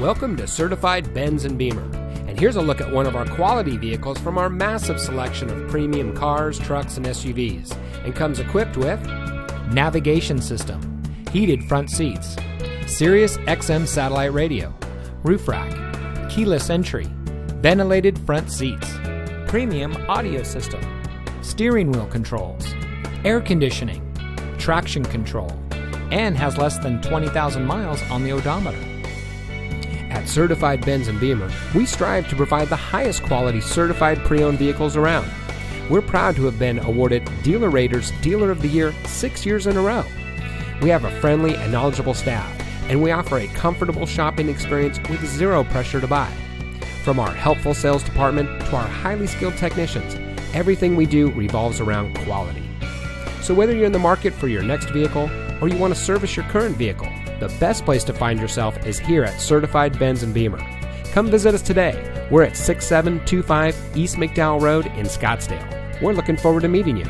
Welcome to Certified Benz and Beemer. And here's a look at one of our quality vehicles from our massive selection of premium cars, trucks, and SUVs. And comes equipped with navigation system, heated front seats, Sirius XM satellite radio, roof rack, keyless entry, ventilated front seats, premium audio system, steering wheel controls, air conditioning, traction control, and has less than 20,000 miles on the odometer. Certified Benz and Beemer, we strive to provide the highest quality certified pre owned vehicles around. We're proud to have been awarded DealerRater's Dealer of the Year six years in a row. We have a friendly and knowledgeable staff, and we offer a comfortable shopping experience with zero pressure to buy. From our helpful sales department to our highly skilled technicians, everything we do revolves around quality. So, whether you're in the market for your next vehicle or you want to service your current vehicle, the best place to find yourself is here at Certified Benz and Beemer. Come visit us today. We're at 6725 East McDowell Road in Scottsdale. We're looking forward to meeting you.